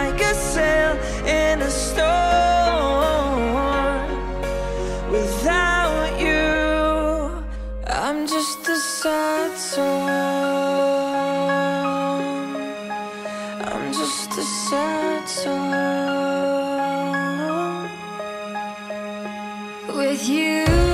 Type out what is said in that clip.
like a sail in a storm. Without you, I'm just a sad song. I'm just a sad song. With you.